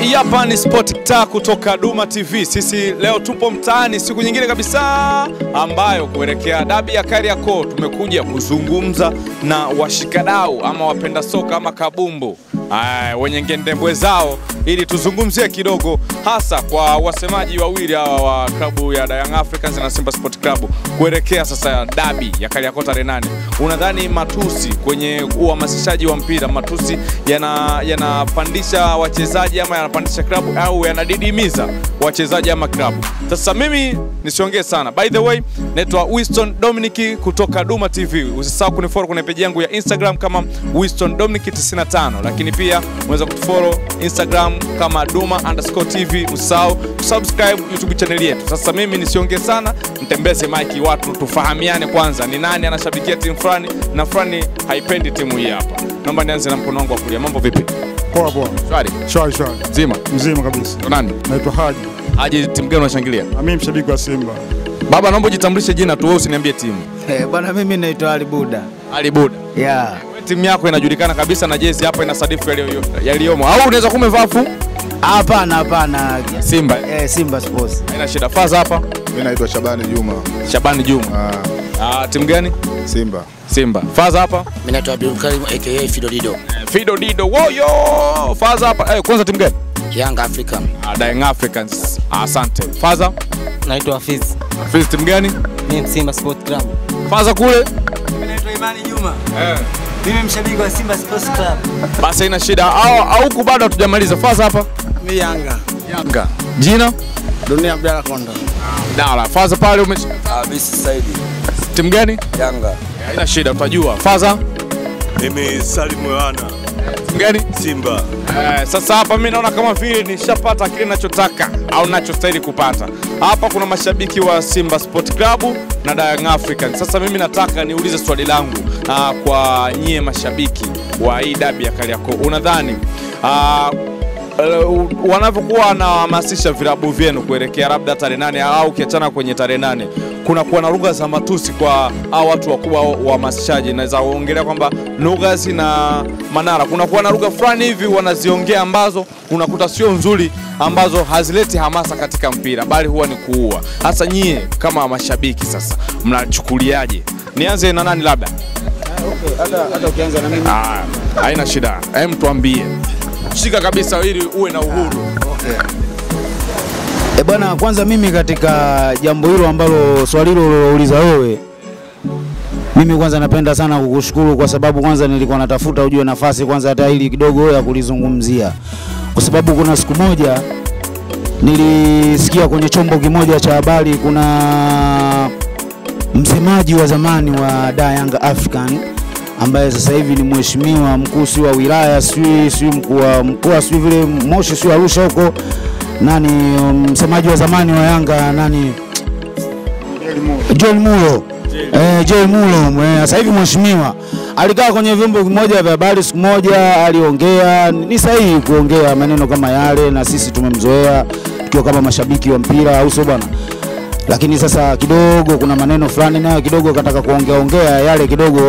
hii hapa ni Sport Taa kutoka Duma TV. Sisi leo tupo mtaani, siku nyingine kabisa ambayo kuelekea dabi ya Kariakoo tumekuja kuzungumza na washikadau ama wapenda soka ama kabumbu Aya, wenye ngendembwe zao ili tuzungumzie kidogo hasa kwa wasemaji wawili hawa wa klabu ya Young Africans na Simba Sport Club kuelekea sasa dabi ya Kariakoo tarehe nane. Unadhani matusi kwenye uhamasishaji wa mpira, matusi yana- yanapandisha wachezaji ama yanapandisha klabu au yanadidimiza wachezaji ama klabu? Sasa mimi nisiongee sana. By the way, naitwa Winston Dominic kutoka Duma TV. Usisahau kunifollow kwenye peji yangu ya Instagram kama Winston Dominic 95, lakini pia unaweza kutufollow Instagram kama Duma underscore TV. Usahau kusubscribe YouTube channel yetu. Sasa mimi nisiongee sana, mtembeze mike watu tufahamiane kwanza, ni nani anashabikia timu fulani na fulani haipendi timu hii hapa. Naomba nianze na mkono wangu wa kulia. Mambo vipi? Poa poa. Shwari. Shwari shwari. Zima. Mzima kabisa. Nani? Naitwa Haji. Haji, timu gani unashangilia? Na mimi mshabiki wa Simba. Baba, naomba ujitambulishe jina tu, wewe usiniambie timu. Eh, bwana mimi naitwa Ali Buda. Ali Buda. Yeah. Timu yako inajulikana kabisa na jezi hapa ina sadifu yaliyomo, au unaweza kuwa umevaa fu Hapana, hapana. Simba. Eh, Simba Sports. Haina shida. Faza hapa. Mimi naitwa Shabani Juma. Shabani Juma. Ah, Ah, timu gani? Simba. Simba. Faza hapa. Mimi naitwa Abdul Karim aka Fido Dido. Eh, Fido Dido. Woyo. Faza hapa. Eh, kwanza timu gani? Young African. Ah, Young Africans. Asante. Faza. Naitwa Hafiz. Hafiz timu gani? Mimi Simba Sport Club. Faza kule. Imani Juma. Eh. Mimi mshabiki wa Simba Sports Club. Basi haina shida. Au huku bado hatujamaliza. Faza hapa. Mimi Yanga. Yanga. Jina? Dunia Abdalla Konda. Dala. Faza pale ume Ah, Miss Saidi. timu gani? Yanga. Haina shida, utajua. Faza. Mimi Salim Yohana Timu gani? Simba. Eh, sasa hapa mimi naona kama vile nishapata kile ninachotaka au nachostahili kupata. Hapa kuna mashabiki wa Simba Sport Club na Young Africans. Sasa mimi nataka niulize swali langu ah, kwa nyie mashabiki wa hii dabi ya Kariakoo, unadhani ah, wanavyokuwa wanahamasisha vilabu vyenu kuelekea labda tarehe nane au ukiachana kwenye tarehe nane kuna kuwa na lugha za matusi kwa hao watu wakubwa wa uhamasishaji, naweza kuongelea kwamba lugha zina manara, kuna kuwa na lugha fulani hivi wanaziongea ambazo unakuta sio nzuri, ambazo hazileti hamasa katika mpira, bali huwa ni kuua. Hasa nyie kama mashabiki, sasa mnachukuliaje? Nianze na nani labda? Na. Ah, haina shida, hem, tuambie shika kabisa, ili uwe na uhuru. Eh, bwana kwanza mimi katika jambo hilo ambalo swali hilo ulilouliza wewe mimi kwanza napenda sana kukushukuru kwa sababu kwanza nilikuwa natafuta ujue nafasi kwanza hata hili kidogo ya kulizungumzia, kwa sababu kuna siku moja nilisikia kwenye chombo kimoja cha habari kuna msemaji wa zamani wa Da Young African ambaye sasa hivi ni mheshimiwa mkuu si wa wilaya si si mkuu wa mkoa si vile Moshi si Arusha huko nani msemaji wa zamani wa Yanga nani John Mulo eh, John Mulo sasa hivi mheshimiwa alikaa kwenye vyombo vimoja vya habari siku moja, aliongea. Ni sahihi kuongea maneno kama yale, na sisi tumemzoea tukiwa kama mashabiki wa mpira, au sio bwana? Lakini sasa kidogo kuna maneno fulani nayo kidogo akataka kuongea ongea yale kidogo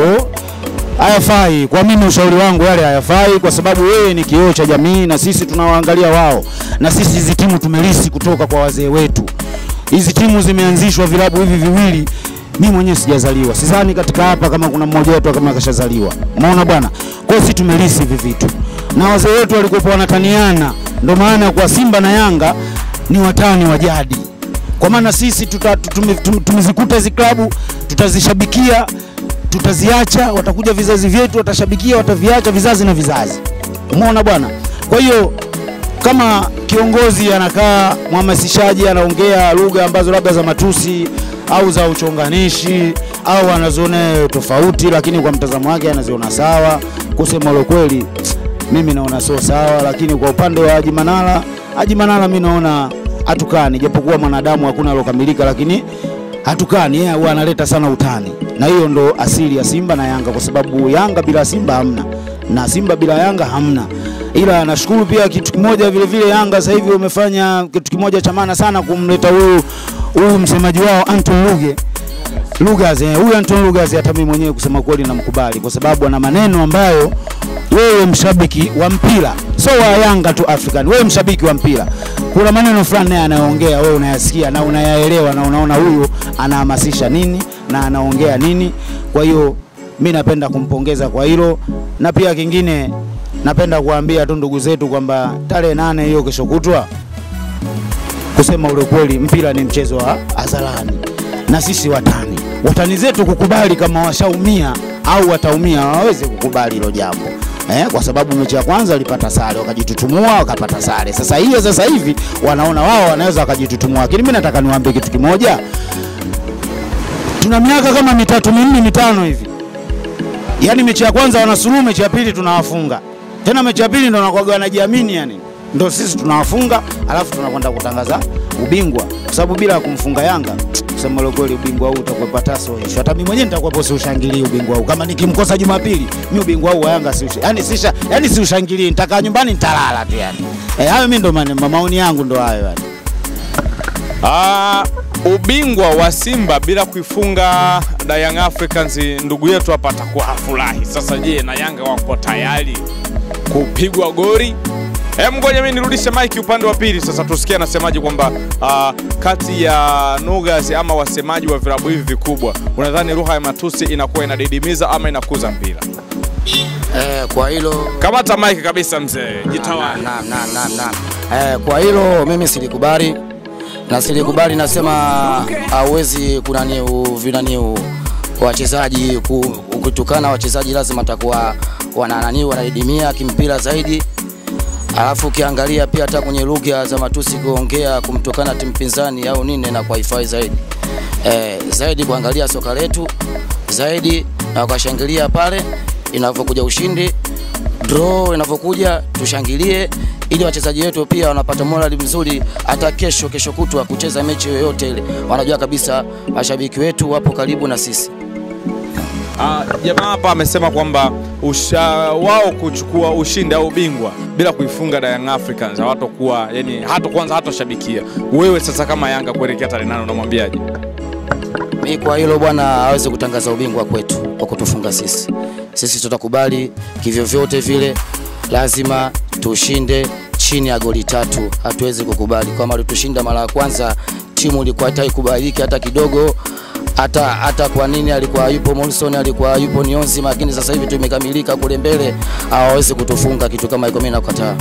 hayafai. Kwa mimi ushauri wangu yale hayafai, kwa sababu wewe ni kioo cha jamii na sisi tunawaangalia wao, na sisi hizi timu tumelisi kutoka kwa wazee wetu. Hizi timu zimeanzishwa vilabu hivi viwili. Mimi mwenyewe sijazaliwa, sidhani katika hapa kama kuna mmoja wetu kama kashazaliwa. Umeona bwana, kwa sisi tumelisi hivi vitu. Na wazee wetu walikuwa wanataniana, ndio maana kwa Simba na Yanga ni watani wa jadi. Kwa maana sisi tuta, tume, tume, tumezikuta hizi klabu tutazishabikia tutaziacha watakuja vizazi vyetu watashabikia wataviacha vizazi na vizazi. Umeona bwana? Kwa hiyo kama kiongozi anakaa mhamasishaji anaongea lugha ambazo labda za matusi au za uchonganishi au anaziona tofauti lakini kwa mtazamo wake anaziona sawa. Kusema lo kweli mimi naona sio sawa lakini kwa upande wa Haji Manara Haji Manara mimi naona atukani, japokuwa mwanadamu hakuna alokamilika lakini hatukani yeye huwa analeta sana utani. Na hiyo ndo asili ya Simba na Yanga kwa sababu Yanga bila Simba hamna na Simba bila Yanga hamna. Ila nashukuru pia kitu kimoja vile vile Yanga sasa hivi wamefanya kitu kimoja cha maana sana kumleta huyu huyu msemaji wao Anton Luge Lugas eh, huyu Anton Lugazi hata mimi mwenyewe kusema kweli namkubali kwa sababu ana maneno ambayo wewe mshabiki wa mpira so wa Yanga tu African, wewe mshabiki wa mpira, kuna maneno fulani naye anayoongea wewe unayasikia na unayaelewa na unaona huyu anahamasisha nini na anaongea nini. Kwa hiyo mi napenda kumpongeza kwa hilo, na pia kingine napenda kuambia tu ndugu zetu kwamba tarehe nane hiyo kesho kutwa kusema ule kweli, mpira ni mchezo wa hadharani, na sisi watani watani zetu kukubali kama washaumia au wataumia, waweze kukubali hilo jambo eh, kwa sababu mechi ya kwanza walipata sare, wakajitutumua wakapata sare. Sasa hiyo sasa hivi wanaona wao wanaweza wakajitutumua, lakini mimi nataka niwaambie kitu kimoja, tuna miaka kama mitatu minne mitano hivi Yaani mechi ya kwanza wanasuluhu, mechi ya pili tunawafunga. Tena mechi ya pili ndo wanakuwa wanajiamini yani. Ndo sisi tunawafunga, alafu tunakwenda kutangaza ubingwa. Kwa sababu bila kumfunga Yanga, kusema lokoli ubingwa huu utakuwa taso hicho. Hata mimi mwenyewe nitakuwa si ushangilie ubingwa huu. Kama nikimkosa Jumapili, mimi ubingwa huu wa Yanga si. Yani sisha, yani si ushangilie, nitakaa nyumbani nitalala tu yani. Eh, hayo mimi ndo maoni yangu ndo hayo yani. Ah, ubingwa wa Simba bila kuifunga da Young Africans, ndugu yetu hapa atakuwa hafurahi. Sasa je, na Yanga wako tayari kupigwa gori? Hem, ngoja mimi nirudishe maiki upande wa pili sasa, tusikie anasemaje kwamba uh, kati ya Nugas ama wasemaji wa vilabu hivi vikubwa, unadhani lugha ya matusi inakuwa inadidimiza ama inakuza mpira? Eh, kwa hilo Kamata maiki kabisa mzee, jitawali. Naam, naam, naam, naam. Eh, kwa hilo mimi silikubali na silikubali, nasema hauwezi kunani vinani wachezaji ku- kutukana wachezaji, lazima takuwa wananani wanadidimia kimpira zaidi. Alafu ukiangalia pia hata kwenye lugha za matusi kuongea kumtokana timu pinzani au nini na kwa zaidi e, zaidi kuangalia soka letu zaidi na ukashangilia pale inavyokuja ushindi draw inavyokuja tushangilie, ili wachezaji wetu pia wanapata morali mzuri, hata kesho kesho kutwa kucheza mechi yoyote ile, wanajua kabisa mashabiki wetu wapo karibu na sisi. Ah, jamaa hapa amesema kwamba usha wao kuchukua ushindi au ubingwa bila kuifunga da Young Africans hawatokuwa yani, hata kwanza hatoshabikia. Wewe sasa kama Yanga kuelekea tarehe nane unamwambiaje? Mi kwa hilo bwana aweze kutangaza ubingwa kwetu kwa kutufunga sisi. Sisi tutakubali kivyovyote vile, lazima tushinde chini ya goli tatu. Hatuwezi kukubali kama alitushinda mara ya kwanza, timu ilikuwa hata ikubaliki hata kidogo hata hata kwa nini alikuwa yupo Morrison, alikuwa yupo Nionzima, lakini sasa hivi tumekamilika kule mbele, hawawezi kutufunga kitu kama hiko. Mimi nakataa.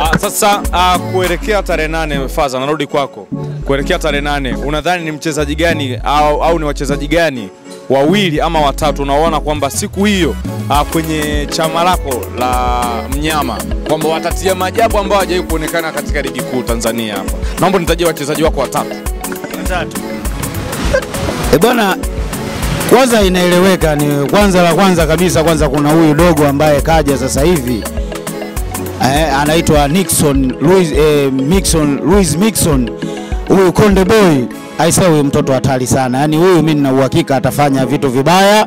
Ah, sasa ah, kuelekea tarehe nane Faza, narudi kwako. Kuelekea tarehe nane unadhani ni mchezaji gani au, au ni wachezaji gani wawili ama watatu unaona kwamba siku hiyo ah, kwenye chama lako la mnyama kwamba watatia maajabu ambayo hajawahi kuonekana katika ligi kuu Tanzania hapa? Naomba nitajie wachezaji wako watatu watatu. E bwana, kwanza inaeleweka ni kwanza, la kwanza kabisa, kwanza kuna huyu dogo ambaye kaja sasa hivi. Eh, anaitwa Nixon Louis, eh, Mixon, Louis Mixon, huyu Konde Boy aisa, huyu mtoto hatari sana, yaani huyu mimi nina uhakika atafanya vitu vibaya,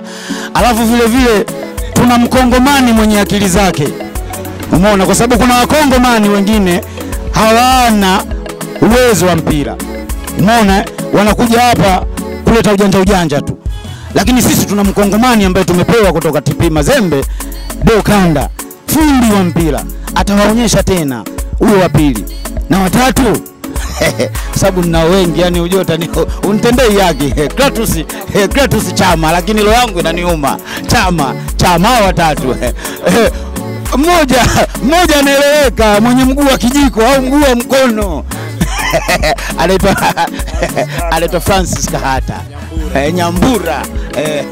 alafu vile vile tuna mkongomani mwenye akili zake, umeona, kwa sababu kuna wakongomani wengine hawana uwezo wa mpira, umeona, wanakuja hapa kuleta ujanja ujanja tu, lakini sisi tuna mkongomani ambaye tumepewa kutoka TP Mazembe, Deo Kanda, fundi wa mpira, atawaonyesha tena huyo wa pili. Na watatu? Sababu nina wengi yani, ujota ni unitendei yake Kratos Kratos Chama, lakini roho yangu inaniuma. Chama Chama, watatu. Mmoja mmoja anaeleweka, mwenye mguu wa kijiko au mguu wa mkono anaitwa anaitwa Francis Kahata e, Nyambura e.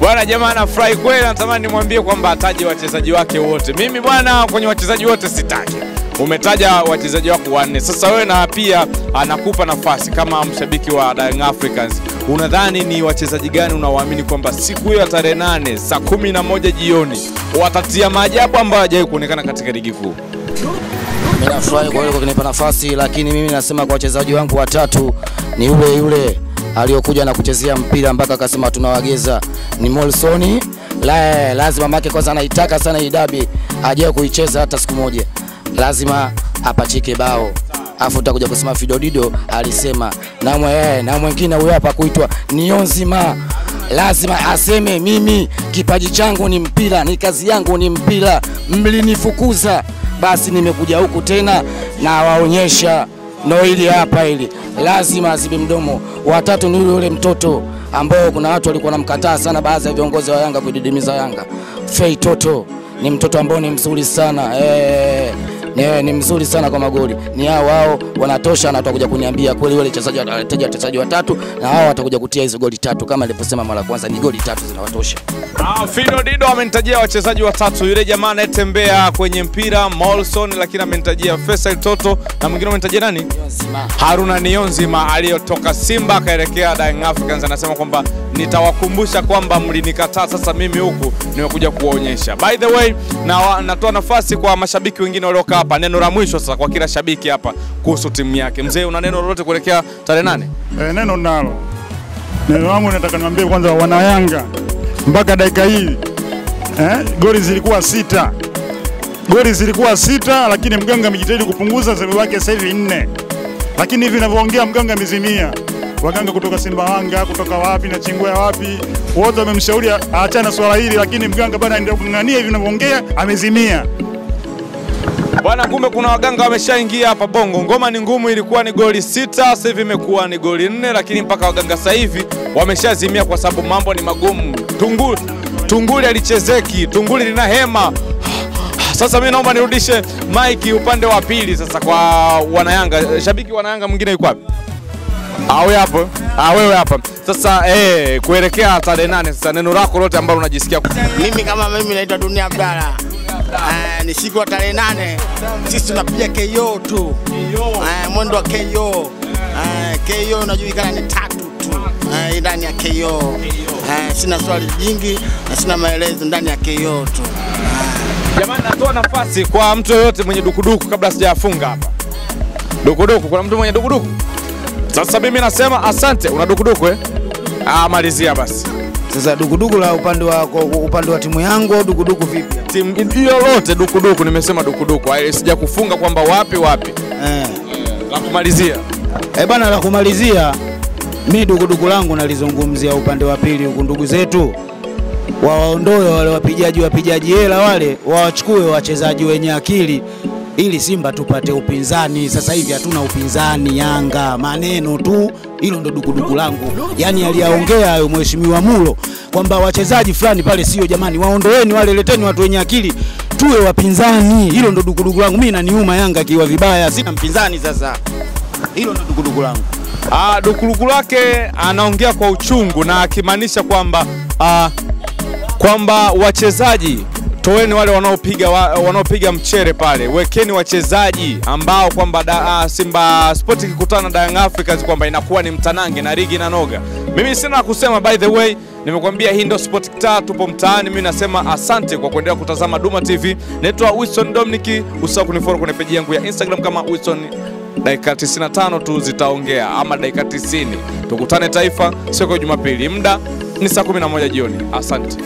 Bwana jamaa anafurahi kweli, natamani nimwambie kwamba ataje wachezaji wake wote. Mimi bwana, kwenye wachezaji wote sitaki. Umetaja wachezaji wako wanne, sasa wewe na pia anakupa nafasi kama mshabiki wa Young Africans, unadhani ni wachezaji gani unawaamini kwamba siku hiyo ya tarehe nane saa kumi na moja jioni watatia maajabu ambayo hajawahi kuonekana katika ligi kuu? Mimi nafurahi kwa kwa kunipa nafasi, lakini mimi nasema kwa wachezaji wangu watatu ni yule yule aliyokuja na kuchezea mpira mpaka akasema tunawageza ni Molsoni. La, lazima make kwanza anaitaka sana hii dabi, hajawahi kuicheza hata siku moja, lazima apachike bao afu utakuja kusema Fidodido alisema na mwe, na mwingine huyo hapa kuitwa Nionzima. Lazima aseme mimi kipaji changu ni mpira, ni kazi yangu ni mpira, mlinifukuza basi nimekuja huku tena na waonyesha ndo hili hapa hili, lazima azibi mdomo. Watatu ni yule mtoto ambao kuna watu walikuwa namkataa sana, baadhi ya viongozi wa Yanga kudidimiza Yanga. Fei Toto ni mtoto ambao ni mzuri sana. Eh, ni, ni mzuri sana kwa magoli. Ni hao wao wanatosha, na watakuja kuniambia kweli wale wachezaji wanahitaji wachezaji watatu, na hao watakuja kutia hizo goli tatu kama nilivyosema mara kwanza, ni goli tatu zinawatosha. Ah, Fino Dido amenitajia wachezaji watatu, yule jamaa anayetembea kwenye mpira Molson, lakini amenitajia Faisal Toto na mwingine amenitajia nani? Haruna Niyonzima aliyotoka Simba akaelekea Young Africans. Anasema kwamba nitawakumbusha kwamba mlinikataa, sasa mimi huku nimekuja kuwaonyesha. By the way, na natoa nafasi kwa mashabiki wengine waliokaa hapa, neno la mwisho sasa kwa kila shabiki hapa kuhusu timu yake. Mzee, una neno lolote kuelekea tarehe nane? Eh, neno nalo. Neno langu nataka niwaambie kwanza wanayanga mpaka dakika hii eh, goli zilikuwa sita. Goli zilikuwa sita lakini mganga amejitahidi kupunguza zimebaki sasa hivi nne. Lakini hivi ninavyoongea mganga amezimia. Waganga kutoka Simba Wanga kutoka wapi na Chingwea wapi wote wamemshauri aachane na swala hili lakini mganga bado anaendelea kung'ang'ania hivi ninavyoongea amezimia Bwana, kumbe kuna waganga wameshaingia hapa Bongo. Ngoma ni ngumu, ilikuwa ni goli sita, sasa hivi imekuwa ni goli nne, lakini mpaka waganga sasa hivi wameshazimia kwa sababu mambo ni magumu. Tunguli, tunguli alichezeki, tunguli lina hema. Sasa mimi naomba nirudishe mike upande wa pili sasa kwa wanayanga. Shabiki wanayanga mwingine yuko wapi? Awe wewe hapo. Ah, wewe hapa. Sasa eh, kuelekea tarehe nane sasa neno lako lote ambalo unajisikia Mimi kama mimi naitwa Dunia Abdalla. Eh, ni siku ya tarehe nane, sisi tunapiga KO tu eh, mwendo wa KO eh, KO unajulikana ni tatu tu ndani ya KO sina swali jingi na sina maelezo ndani ya KO tu. Jamani, natoa nafasi kwa mtu yoyote mwenye dukuduku kabla sijafunga hapa. Dukuduku, kuna mtu mwenye dukuduku? Sasa mimi nasema asante. Una dukuduku eh? Ah, malizia basi. Sasa dukuduku la upande wa upande wa timu yangu au dukuduku vipi? Timu lolote dukuduku, nimesema dukuduku. Sija kufunga kwamba wapi wapi. Eh. La kumalizia. Eh bana, la kumalizia, mi dukuduku langu nalizungumzia upande wa pili huku, ndugu zetu wawaondoe wale wapijaji wapijaji hela wale, wawachukue wachezaji wenye akili ili Simba tupate upinzani. Sasa hivi hatuna upinzani, Yanga maneno tu. Hilo ndo dukuduku langu, yani aliyaongea hayo mheshimiwa Mulo kwamba wachezaji fulani pale sio, jamani, waondoeni wale, leteni watu wenye akili tuwe wapinzani. Hilo ndo dukuduku langu. Mimi naniuma Yanga akiwa vibaya, sina mpinzani sasa. Hilo ndo dukuduku langu. Ah, dukuduku lake anaongea kwa uchungu na akimaanisha kwamba ah, kwamba wachezaji toeni wale wanaopiga wa, wanaopiga mchere pale, wekeni wachezaji ambao kwamba da, uh, Simba Sport ikikutana na Young Africans kwamba inakuwa ni mtanange na ligi inanoga. Mimi sina kusema, by the way, nimekwambia hii ndio Sport Kita, tupo mtaani. Mimi nasema asante kwa kuendelea kutazama Duma TV. Naitwa Wilson Dominic, usahau kunifollow kwenye peji yangu ya Instagram kama Wilson dakika 95 tu zitaongea ama dakika 90. Tukutane Taifa siku ya Jumapili, muda ni saa 11 jioni. Asante.